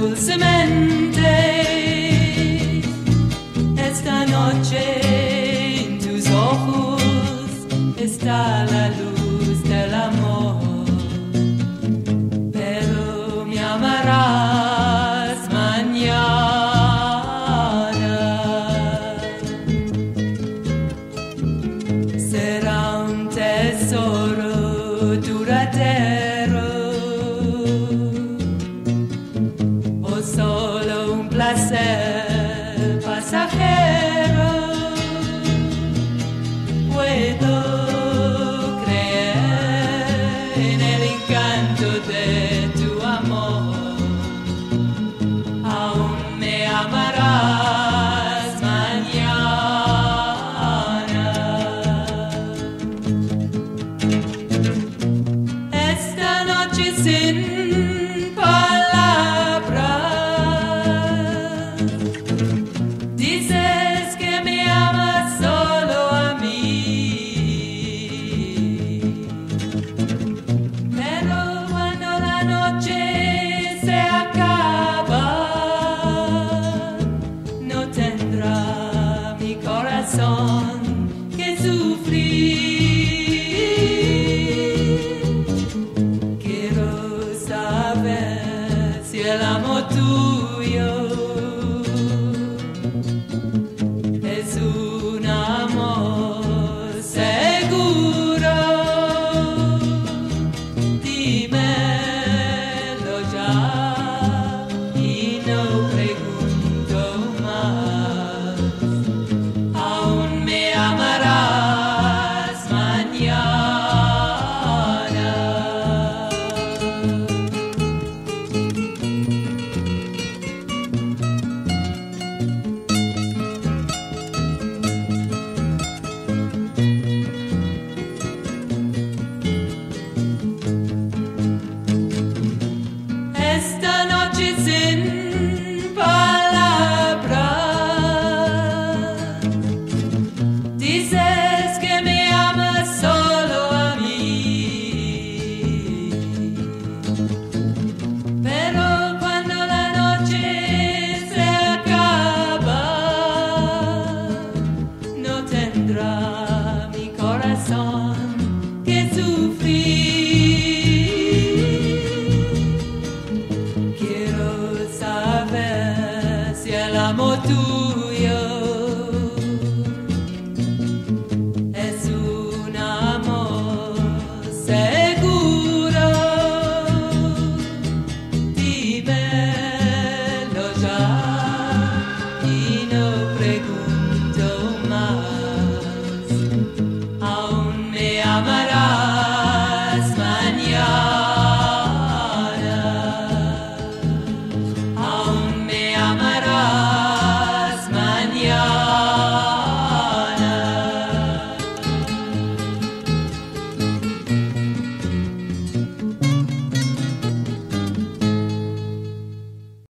dulcemente. Esta noche en tus ojos está la luz del amor. Pero me amarás mañana. Será un tesoro duradero amo tudo.